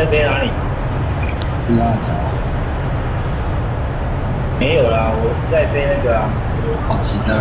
在背哪里？是辣条没有啦我是在背那个好奇的。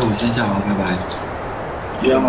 我先下了，拜拜。需要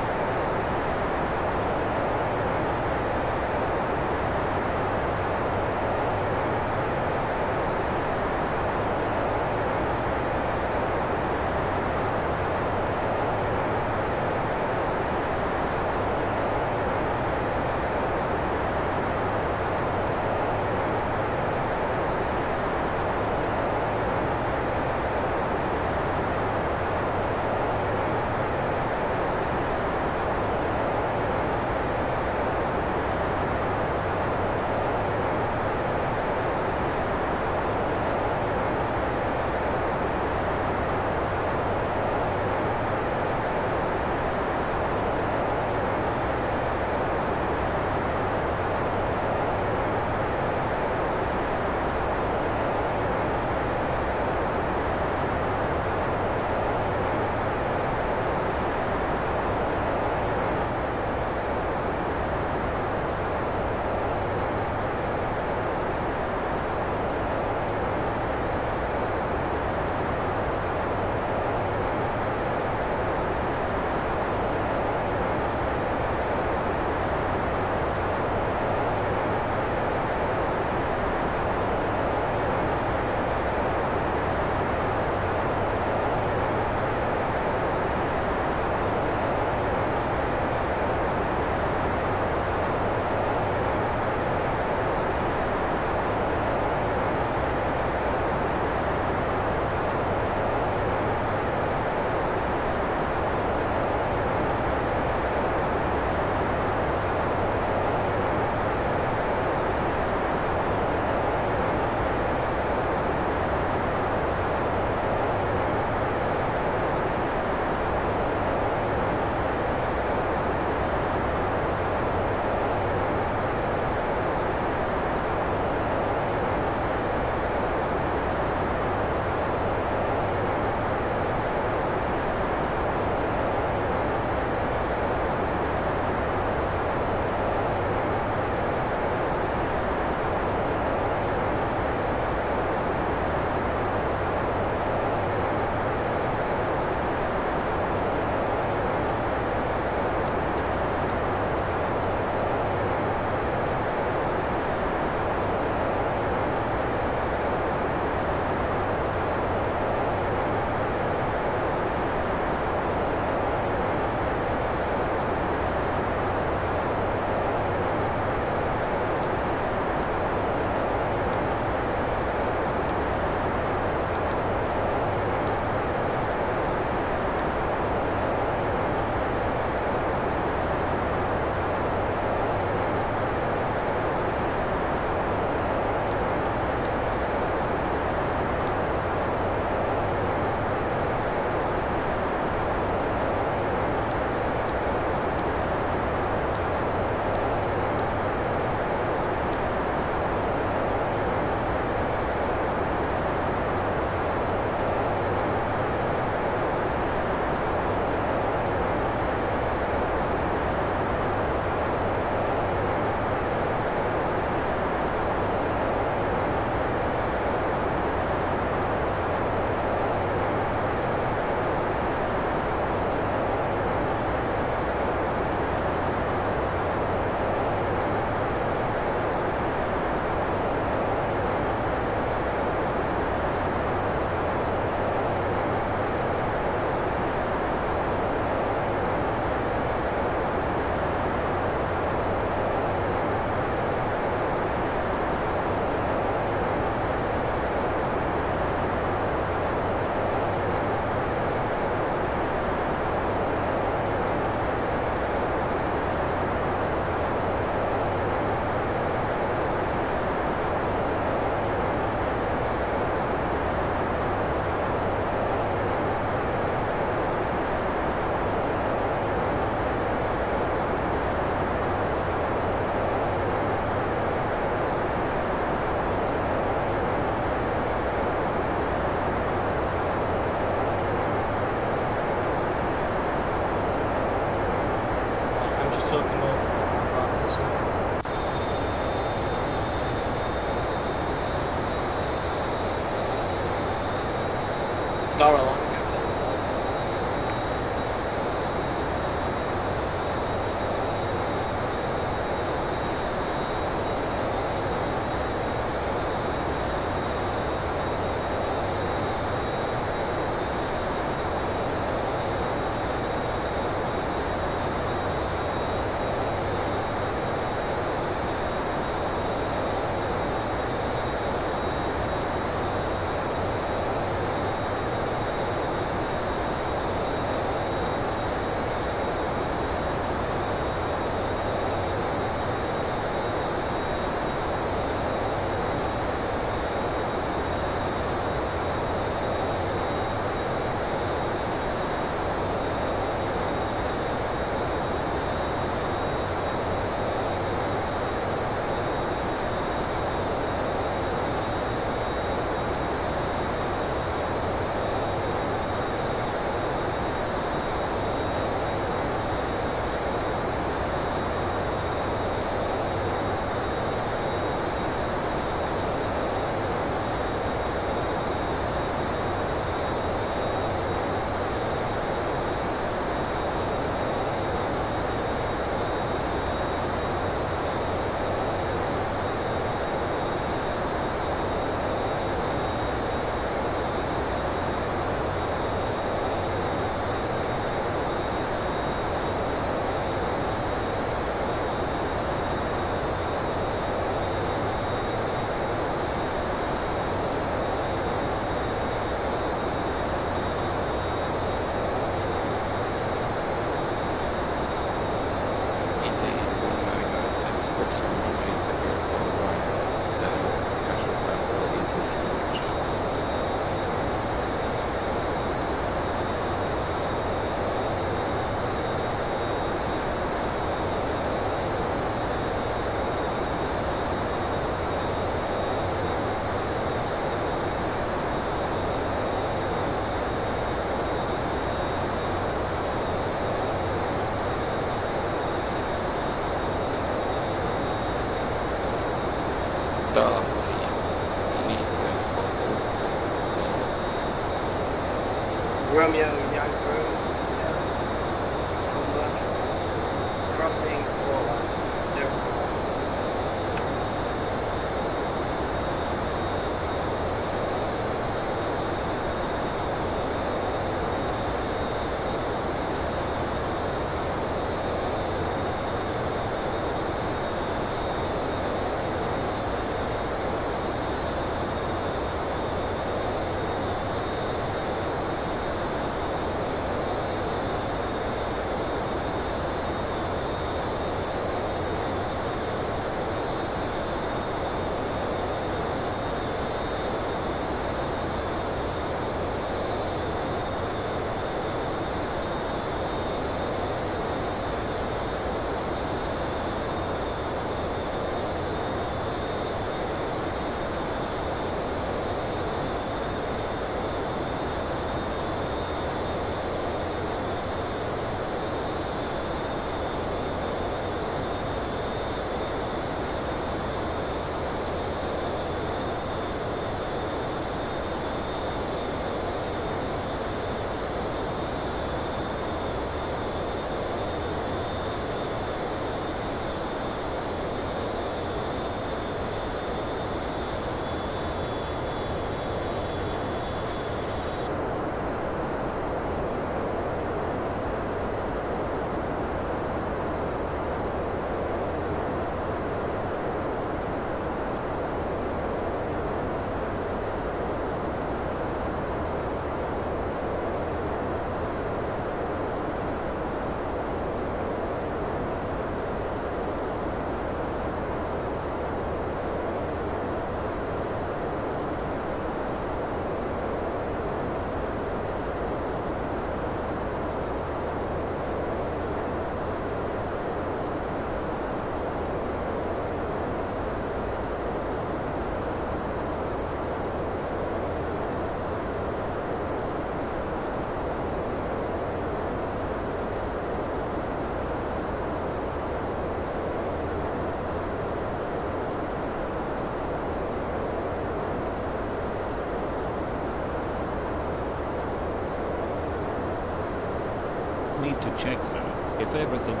everything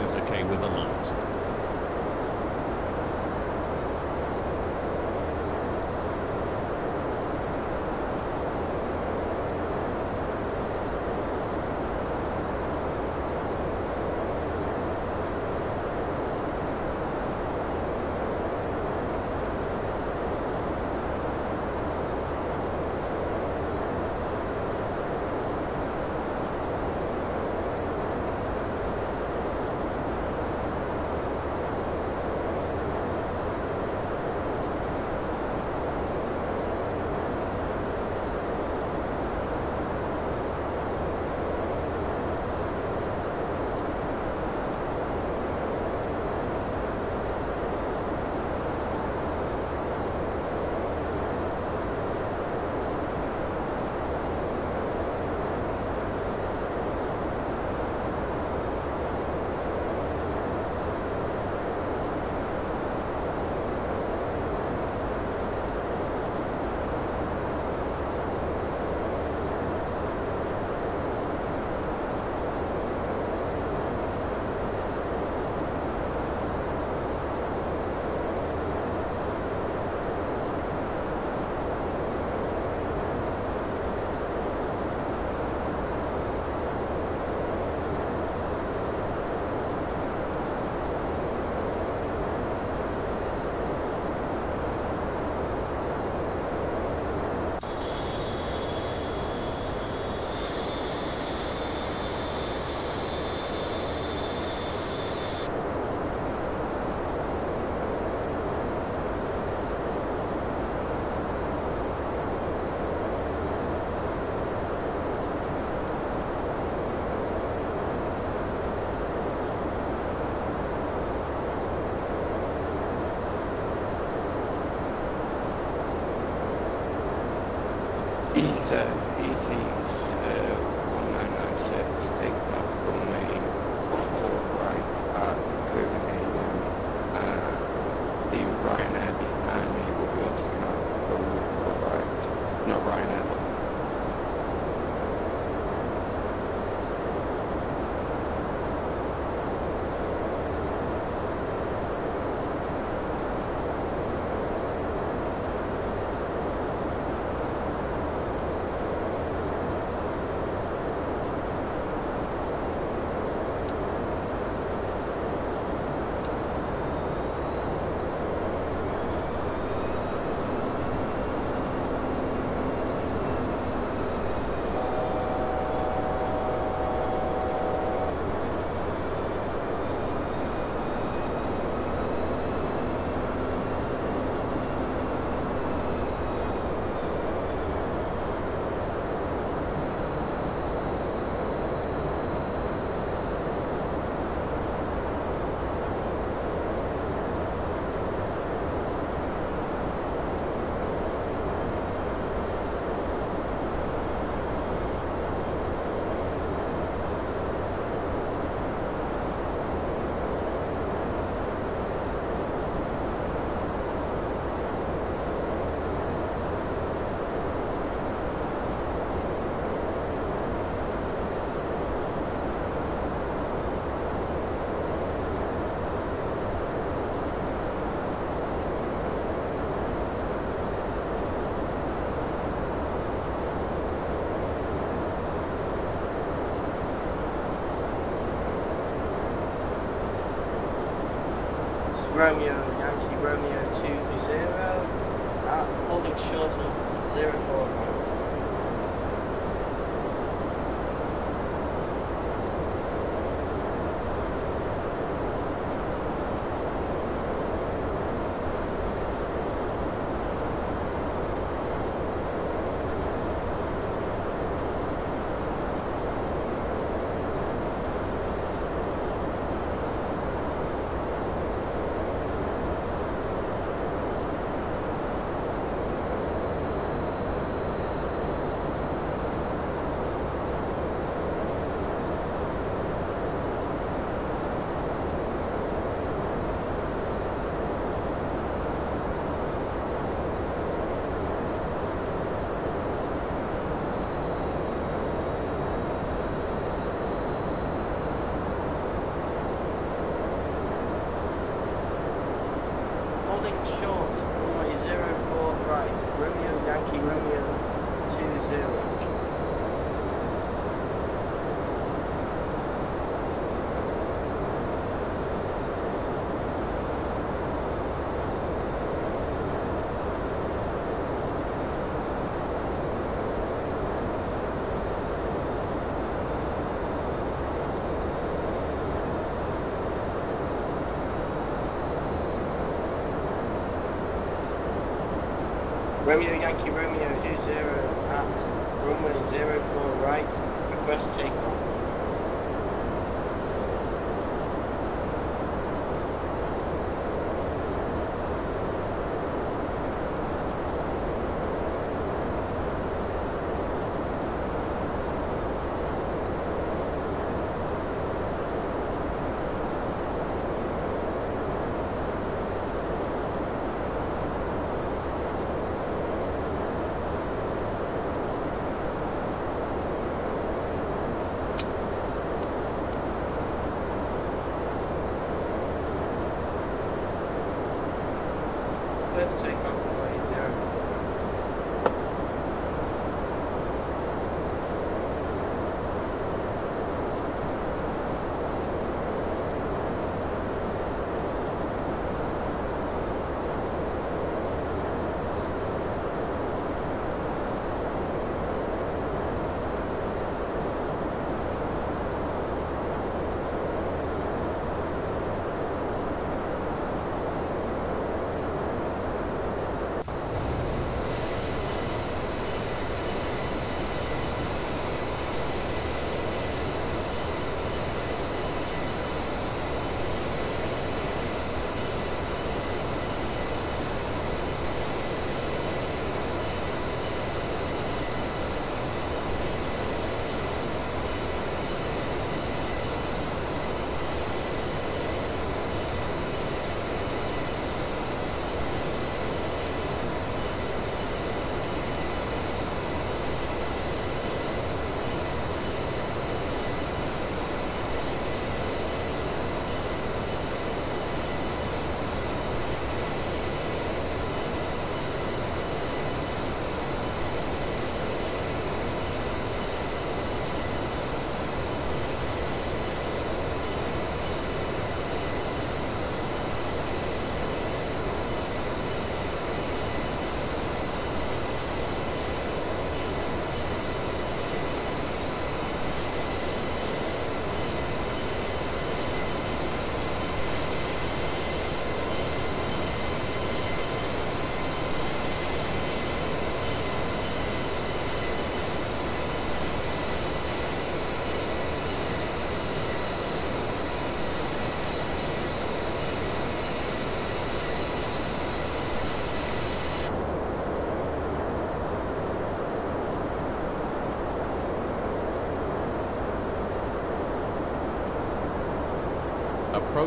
Romeo Yankee Romeo 20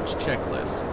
checklist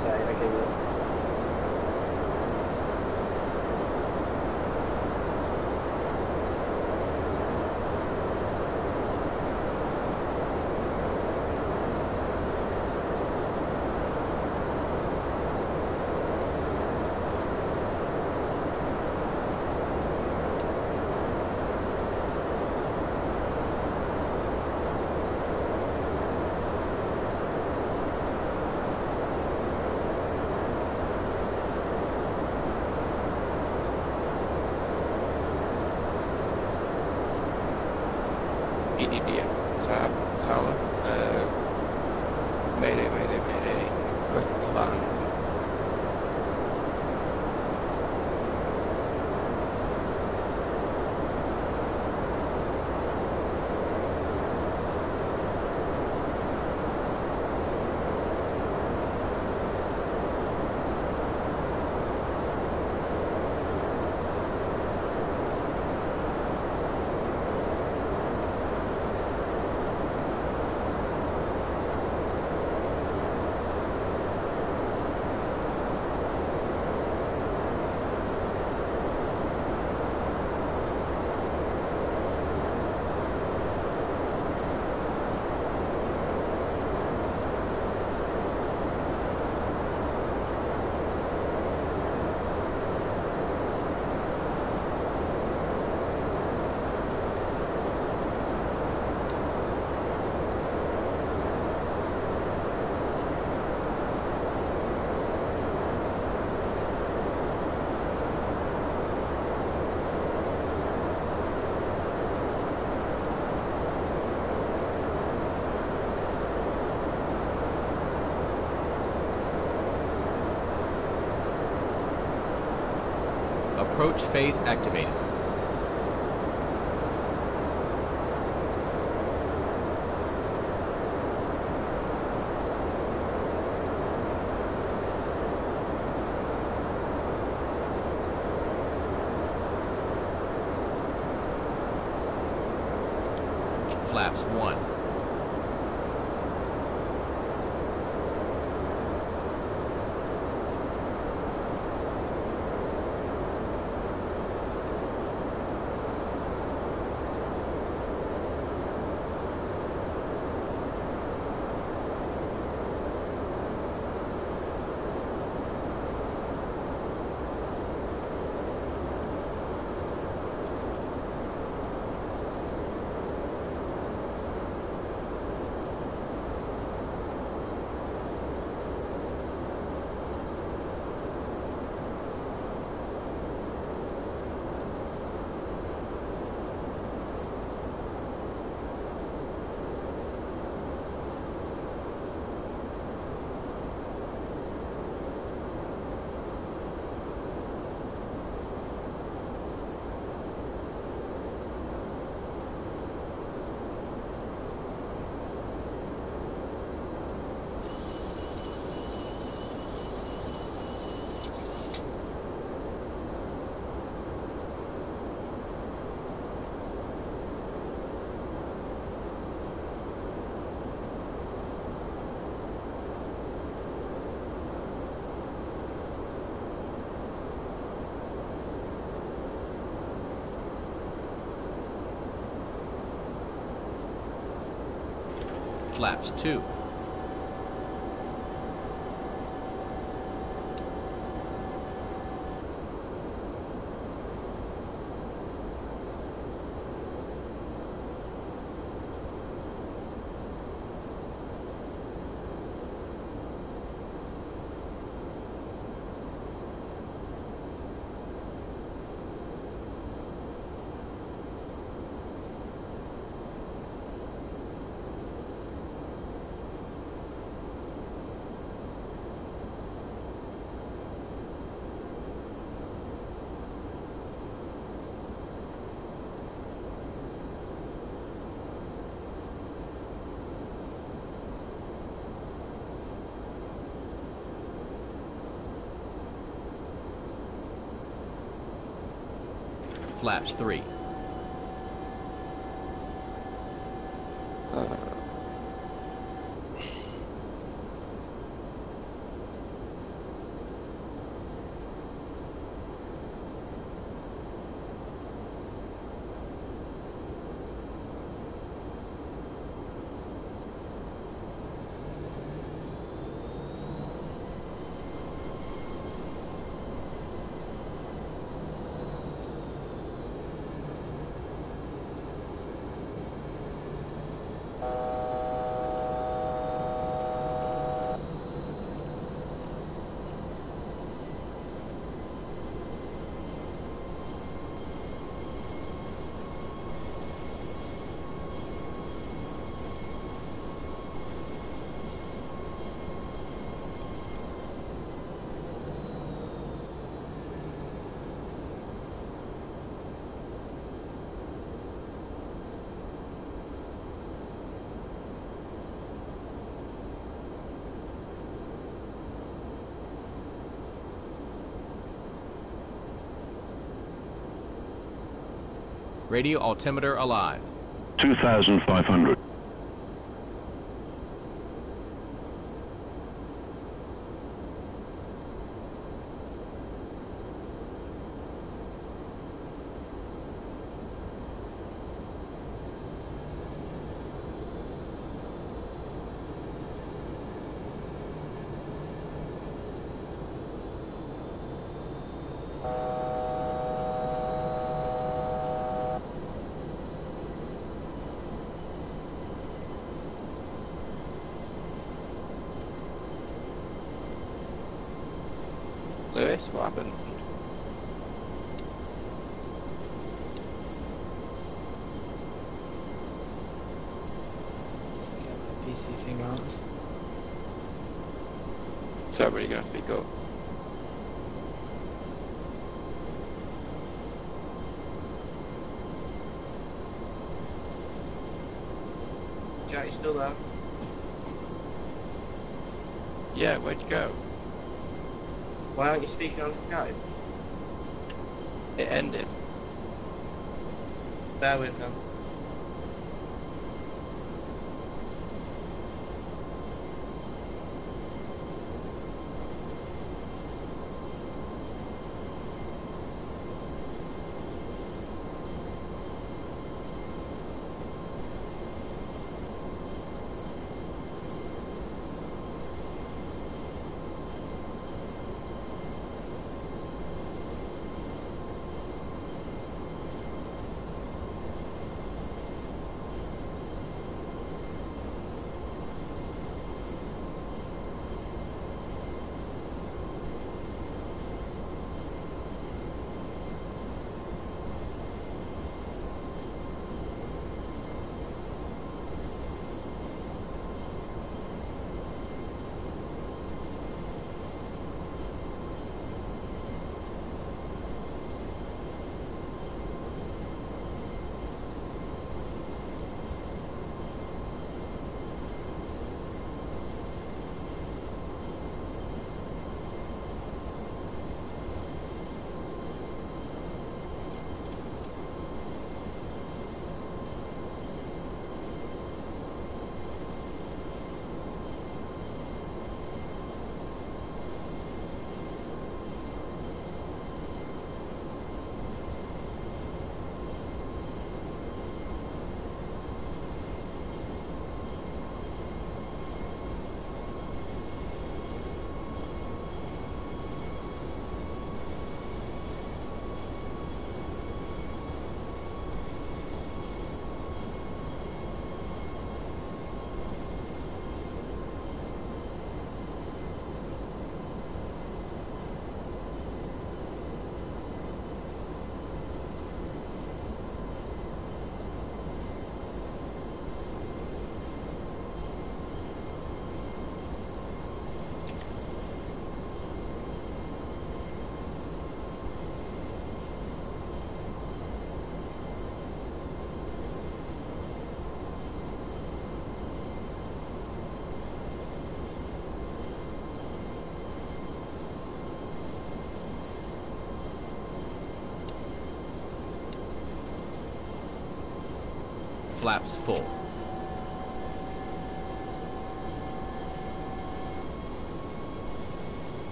say, I give up. Phase activated. Flaps 1. Flaps 2. Flaps 3. Radio altimeter alive. 2,500. Lewis, what happened? Just get the PC thing out. Somebody gonna speak up. Jack, you still there? Yeah, where'd you go? Why aren't you speaking on Skype? It ended. Bear with them. Flaps full.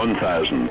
1,000.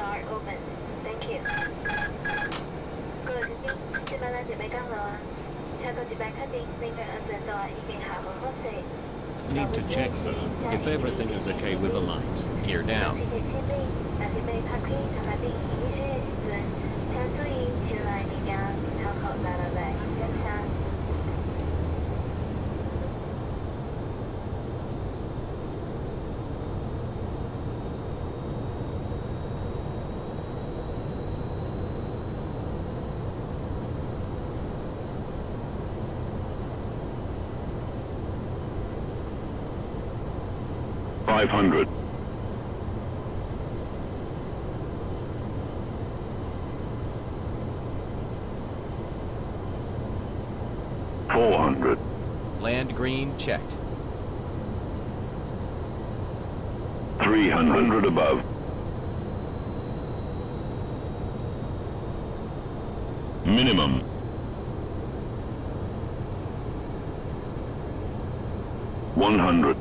500. Four hundred. Land green checked. Three hundred above. Minimum. One hundred.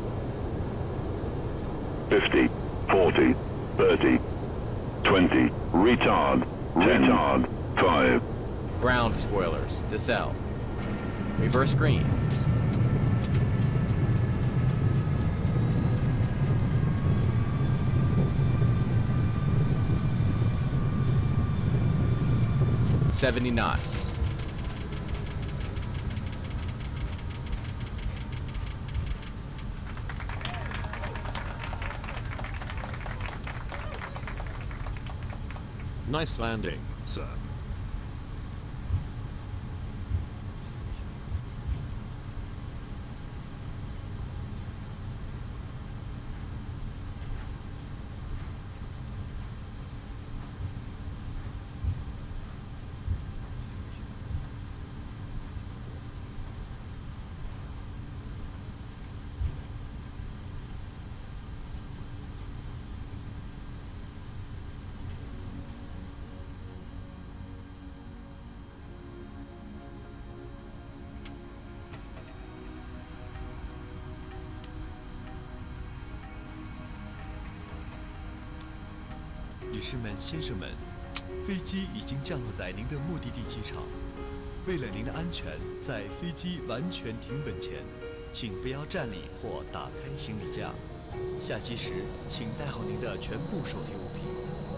Reverse green. Seventy knots. Nice landing, sir. 女士们、先生们，飞机已经降落在您的目的地机场。为了您的安全，在飞机完全停稳前，请不要站立或打开行李架。下机时，请带好您的全部手提物品，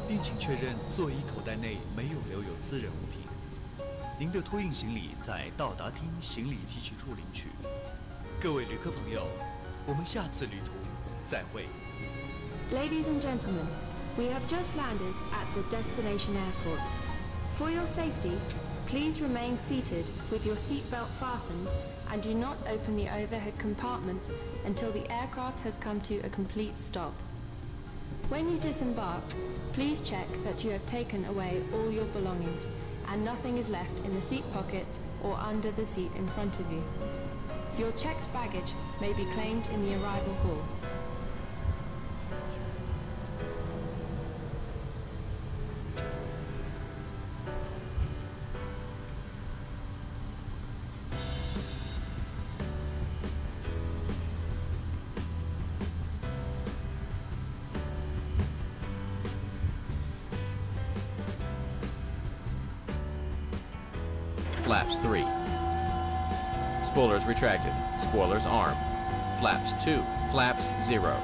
并请确认座椅口袋内没有留有私人物品。您的托运行李在到达厅行李提取处领取。各位旅客朋友，我们下次旅途再会。Ladies and gentlemen, we have just landed at the destination airport. For your safety, please remain seated with your seatbelt fastened and do not open the overhead compartments until the aircraft has come to a complete stop. When you disembark, please check that you have taken away all your belongings and nothing is left in the seat pockets or under the seat in front of you. Your checked baggage may be claimed in the arrival hall. Retracted. Spoilers armed. Flaps 2. Flaps 0.